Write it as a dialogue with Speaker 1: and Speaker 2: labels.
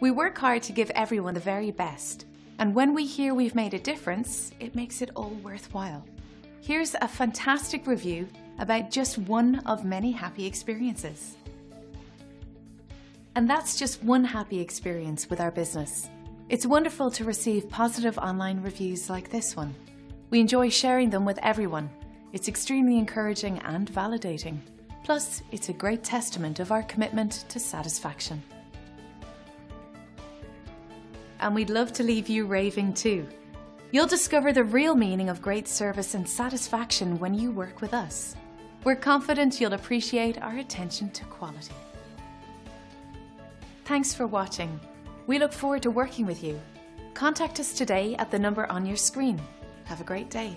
Speaker 1: We work hard to give everyone the very best, and when we hear we've made a difference, it makes it all worthwhile. Here's a fantastic review about just one of many happy experiences. And that's just one happy experience with our business. It's wonderful to receive positive online reviews like this one. We enjoy sharing them with everyone. It's extremely encouraging and validating. Plus, it's a great testament of our commitment to satisfaction. And we'd love to leave you raving too. You'll discover the real meaning of great service and satisfaction when you work with us. We're confident you'll appreciate our attention to quality. Thanks for watching. We look forward to working with you. Contact us today at the number on your screen. Have a great day.